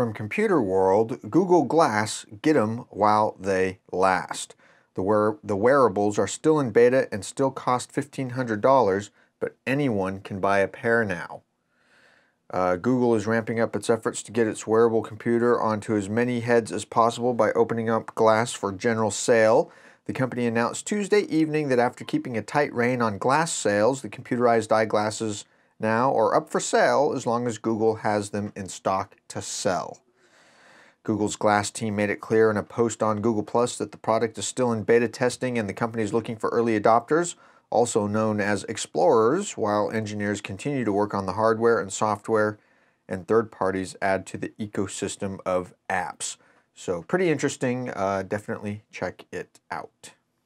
From Computer World, Google Glass, get 'em while they last. The, wear the wearables are still in beta and still cost $1,500, but anyone can buy a pair now. Uh, Google is ramping up its efforts to get its wearable computer onto as many heads as possible by opening up Glass for general sale. The company announced Tuesday evening that after keeping a tight rein on glass sales, the computerized eyeglasses now are up for sale as long as Google has them in stock to sell. Google's Glass team made it clear in a post on Google Plus that the product is still in beta testing and the company is looking for early adopters, also known as explorers, while engineers continue to work on the hardware and software and third parties add to the ecosystem of apps. So pretty interesting. Uh, definitely check it out.